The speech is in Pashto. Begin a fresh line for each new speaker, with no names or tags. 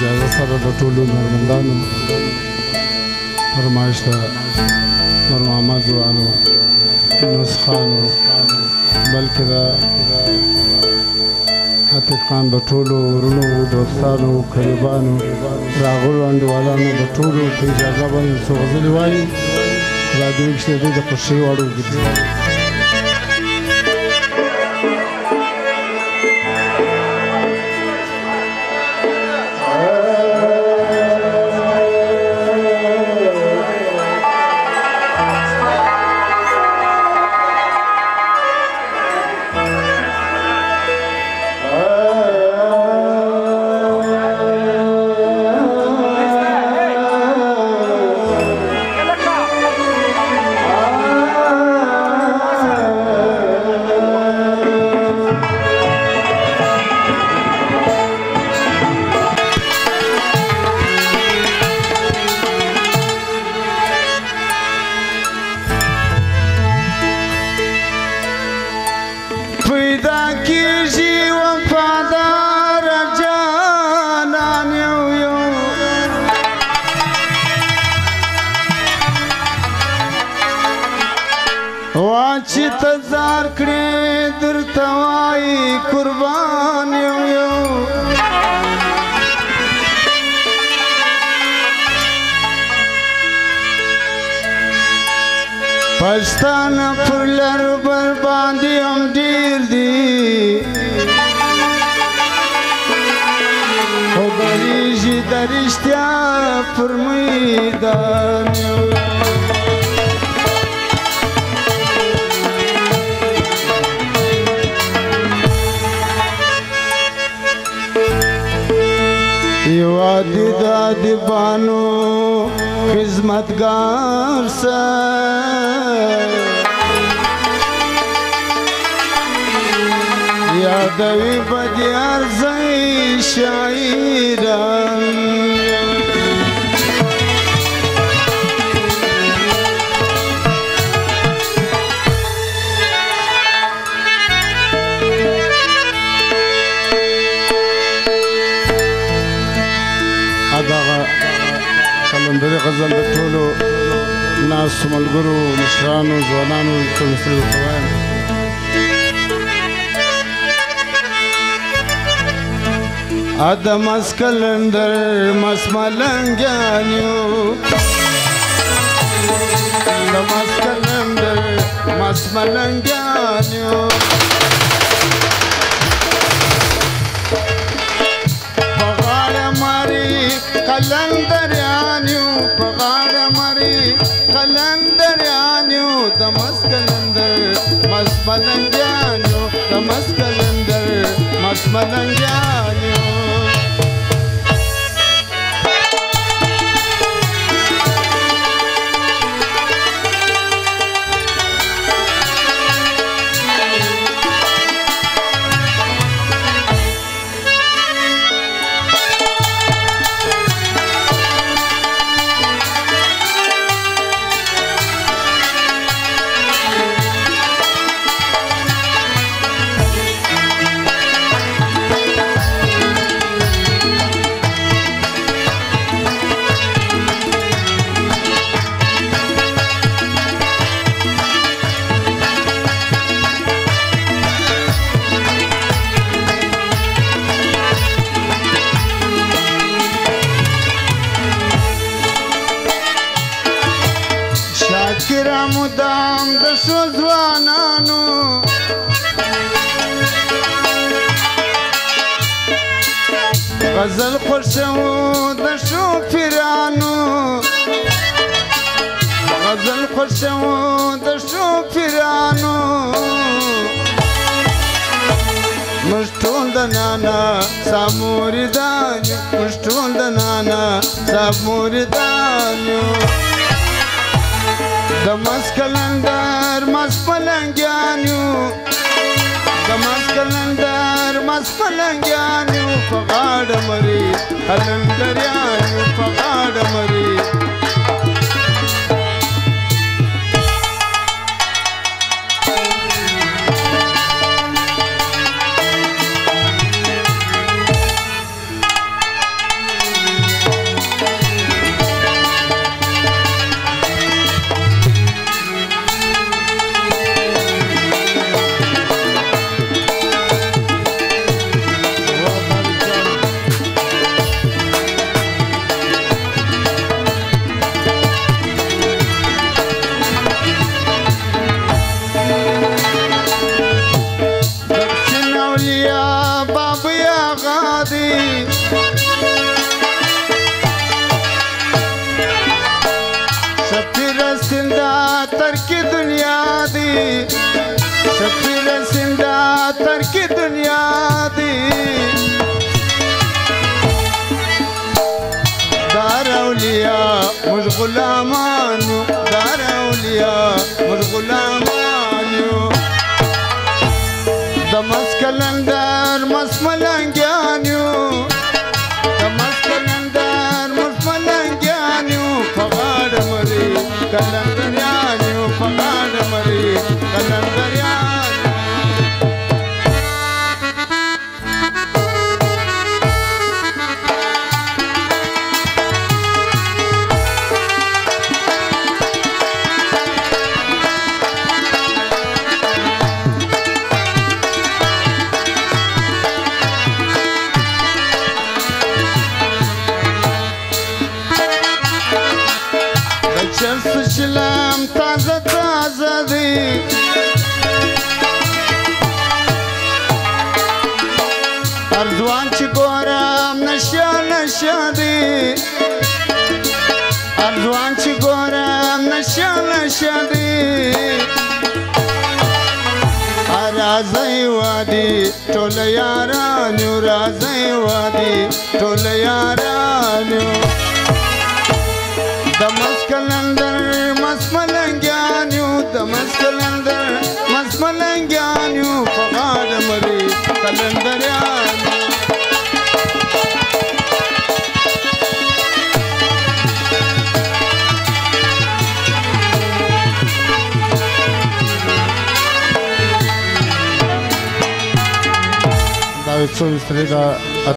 اجازه سره د ټولو نرمندانو فرمایش ته نور محمد وانو نسخانو بلکې دا حتی خان د ټولو ورونو دوستانو قریبانو راغلو انډوالانو د ټولو په اجازه باندې څو غزلې وایي را دوی چې د خوښۍ وړ وګرځي
پیدا کیږي وفادار جانان یو یو واچ تزار کړې درته وای قربان یو یو پښتانه پر لر بر باندې هم رشتیا پر میدان یو عادی دادی بانو خدمتگار سر یادوی بدیار زی شاعران
ځل د ټولو ناستو ملګرو مشرانو ځوانانو ټولو ستړي ورته
وایم ادم از کلندر مس ملنګانیو ادم از کلندر مس ملنګانیو ಕಲಂದರ್ಯಾನ್ಯೂ غاړه مري قلندر یانو د مس قلندر مس بدن یانو د مس قلندر مس بدن یانو د شو ځوانانو غزل خوشو د شو پیرانو غزل خوشو د شو پیرانو مشتون د نانا ساموردان مشتون د نانا ساموردان دمس کلندر مس پلنګیانو دمس کلندر مس پلنګیانو په غاړه مري هلندر ترک دنیا دی شبیر زندہ ترک دنیا دی دار اولیاء مج غلامانو دار اولیاء مج غلامانو دمس کلندر مس ملنگیانو دمس کلندر مس ملنگیانو فغاڑ مری کلندر ارزوان چې ګورم نشه نشه دی ارزوان چې ګورم نشه نشه دی راځي وادي ټول یارانو راځي وادي ټول یارانو دمسکلند
そうそれがあ